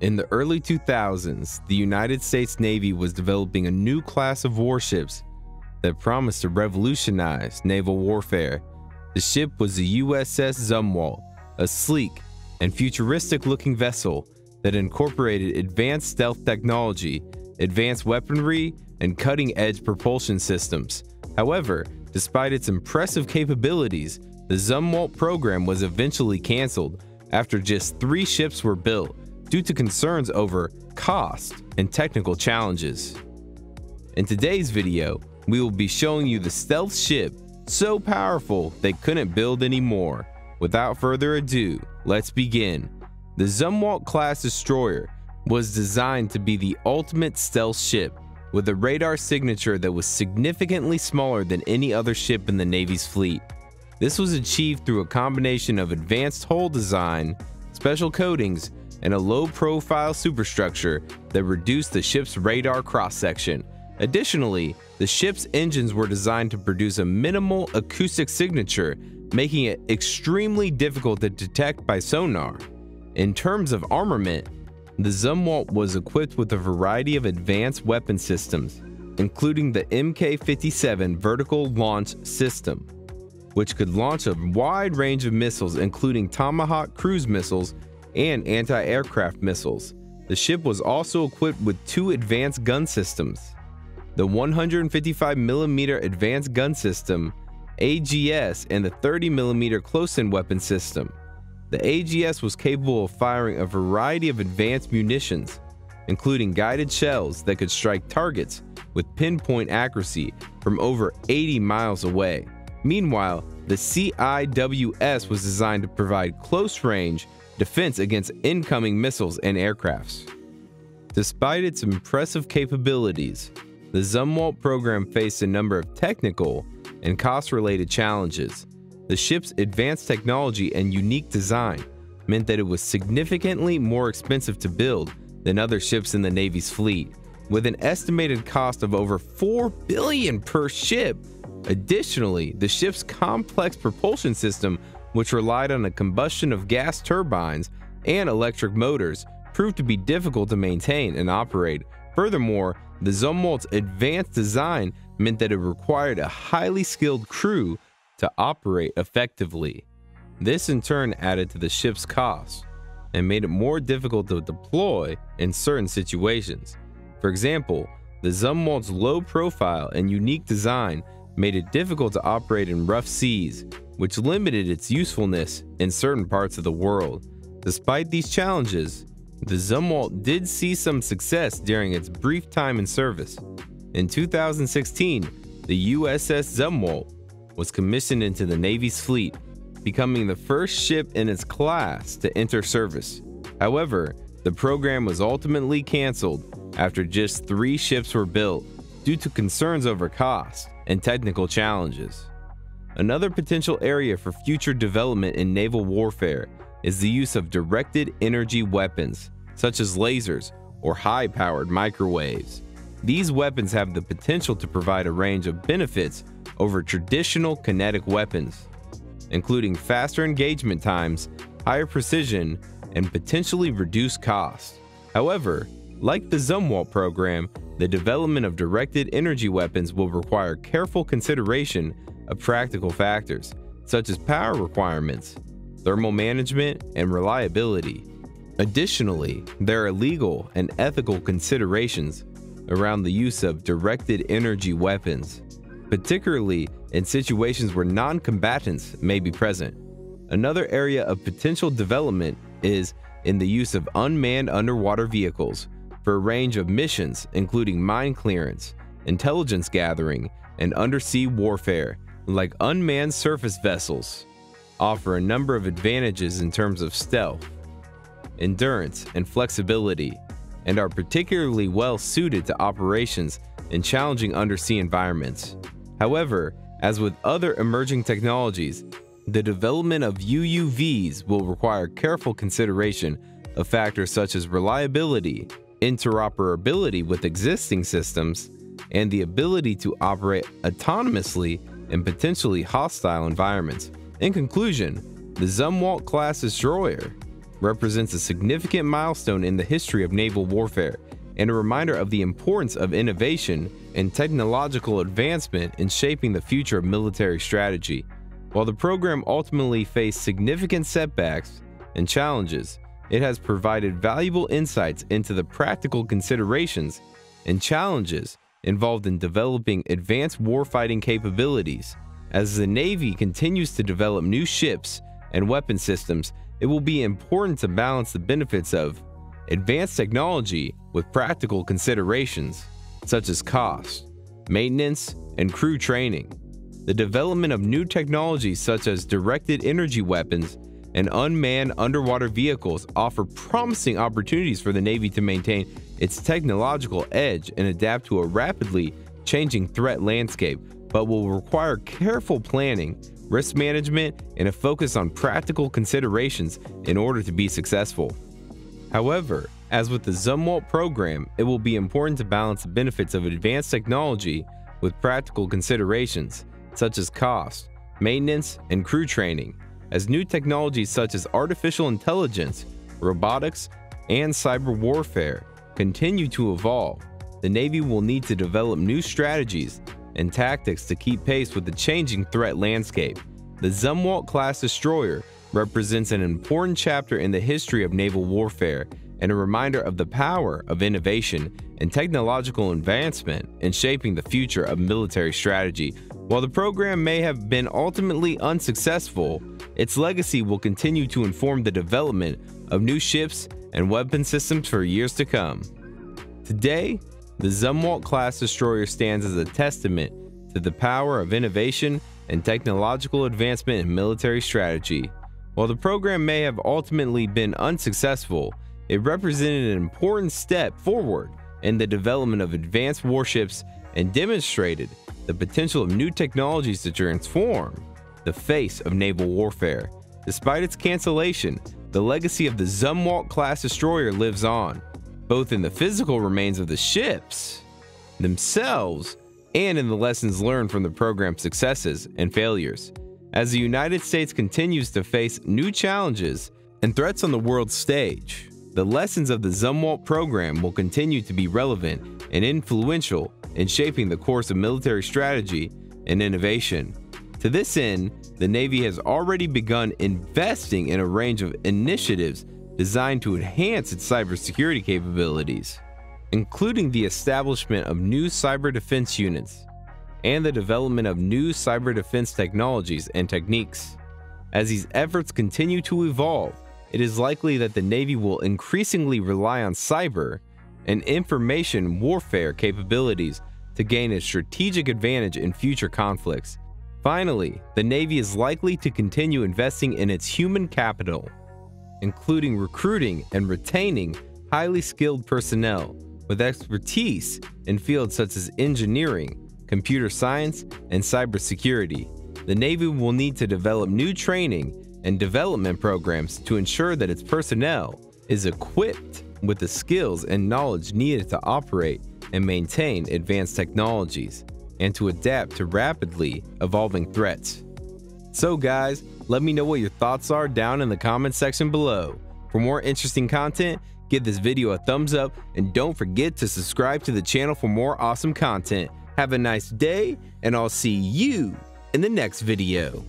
In the early 2000s, the United States Navy was developing a new class of warships that promised to revolutionize naval warfare. The ship was the USS Zumwalt, a sleek and futuristic looking vessel that incorporated advanced stealth technology, advanced weaponry, and cutting edge propulsion systems. However, despite its impressive capabilities, the Zumwalt program was eventually canceled after just three ships were built due to concerns over cost and technical challenges. In today's video, we will be showing you the stealth ship so powerful they couldn't build anymore. Without further ado, let's begin. The Zumwalt class destroyer was designed to be the ultimate stealth ship with a radar signature that was significantly smaller than any other ship in the Navy's fleet. This was achieved through a combination of advanced hull design, special coatings, and a low-profile superstructure that reduced the ship's radar cross-section. Additionally, the ship's engines were designed to produce a minimal acoustic signature, making it extremely difficult to detect by sonar. In terms of armament, the Zumwalt was equipped with a variety of advanced weapon systems, including the Mk-57 vertical launch system, which could launch a wide range of missiles including Tomahawk cruise missiles and anti-aircraft missiles. The ship was also equipped with two advanced gun systems. The 155mm Advanced Gun System, AGS, and the 30mm Close-In Weapon System. The AGS was capable of firing a variety of advanced munitions, including guided shells that could strike targets with pinpoint accuracy from over 80 miles away. Meanwhile, the CIWS was designed to provide close-range defense against incoming missiles and aircrafts. Despite its impressive capabilities, the Zumwalt program faced a number of technical and cost-related challenges, the ship's advanced technology and unique design meant that it was significantly more expensive to build than other ships in the Navy's fleet, with an estimated cost of over 4 billion per ship. Additionally, the ship's complex propulsion system, which relied on a combustion of gas turbines and electric motors, proved to be difficult to maintain and operate. Furthermore, the Zumwalt's advanced design meant that it required a highly skilled crew to operate effectively. This in turn added to the ship's cost and made it more difficult to deploy in certain situations. For example, the Zumwalt's low profile and unique design made it difficult to operate in rough seas, which limited its usefulness in certain parts of the world. Despite these challenges, the Zumwalt did see some success during its brief time in service. In 2016, the USS Zumwalt was commissioned into the Navy's fleet, becoming the first ship in its class to enter service. However, the program was ultimately canceled after just three ships were built due to concerns over cost and technical challenges. Another potential area for future development in naval warfare is the use of directed energy weapons, such as lasers or high-powered microwaves. These weapons have the potential to provide a range of benefits over traditional kinetic weapons, including faster engagement times, higher precision, and potentially reduced cost. However, like the Zumwalt program, the development of directed energy weapons will require careful consideration of practical factors, such as power requirements, thermal management, and reliability. Additionally, there are legal and ethical considerations around the use of directed energy weapons particularly in situations where non-combatants may be present. Another area of potential development is in the use of unmanned underwater vehicles for a range of missions including mine clearance, intelligence gathering, and undersea warfare, like unmanned surface vessels, offer a number of advantages in terms of stealth, endurance, and flexibility, and are particularly well suited to operations in challenging undersea environments. However, as with other emerging technologies, the development of UUVs will require careful consideration of factors such as reliability, interoperability with existing systems, and the ability to operate autonomously in potentially hostile environments. In conclusion, the Zumwalt class destroyer represents a significant milestone in the history of naval warfare and a reminder of the importance of innovation and technological advancement in shaping the future of military strategy. While the program ultimately faced significant setbacks and challenges, it has provided valuable insights into the practical considerations and challenges involved in developing advanced warfighting capabilities. As the Navy continues to develop new ships and weapon systems, it will be important to balance the benefits of advanced technology with practical considerations such as cost, maintenance, and crew training. The development of new technologies such as directed energy weapons and unmanned underwater vehicles offer promising opportunities for the Navy to maintain its technological edge and adapt to a rapidly changing threat landscape, but will require careful planning, risk management, and a focus on practical considerations in order to be successful. However, as with the Zumwalt program, it will be important to balance the benefits of advanced technology with practical considerations, such as cost, maintenance, and crew training, as new technologies such as artificial intelligence, robotics, and cyber warfare continue to evolve, the Navy will need to develop new strategies and tactics to keep pace with the changing threat landscape. The Zumwalt class destroyer represents an important chapter in the history of naval warfare and a reminder of the power of innovation and technological advancement in shaping the future of military strategy. While the program may have been ultimately unsuccessful, its legacy will continue to inform the development of new ships and weapon systems for years to come. Today, the Zumwalt class destroyer stands as a testament to the power of innovation and technological advancement in military strategy. While the program may have ultimately been unsuccessful, it represented an important step forward in the development of advanced warships and demonstrated the potential of new technologies to transform the face of naval warfare. Despite its cancellation, the legacy of the Zumwalt class destroyer lives on, both in the physical remains of the ships themselves and in the lessons learned from the program's successes and failures. As the United States continues to face new challenges and threats on the world stage, the lessons of the Zumwalt program will continue to be relevant and influential in shaping the course of military strategy and innovation. To this end, the Navy has already begun investing in a range of initiatives designed to enhance its cybersecurity capabilities, including the establishment of new cyber defense units and the development of new cyber defense technologies and techniques. As these efforts continue to evolve, it is likely that the Navy will increasingly rely on cyber and information warfare capabilities to gain a strategic advantage in future conflicts. Finally, the Navy is likely to continue investing in its human capital including recruiting and retaining highly skilled personnel with expertise in fields such as engineering, computer science, and cybersecurity. The Navy will need to develop new training and development programs to ensure that its personnel is equipped with the skills and knowledge needed to operate and maintain advanced technologies and to adapt to rapidly evolving threats. So, guys, let me know what your thoughts are down in the comment section below. For more interesting content, give this video a thumbs up and don't forget to subscribe to the channel for more awesome content. Have a nice day, and I'll see you in the next video.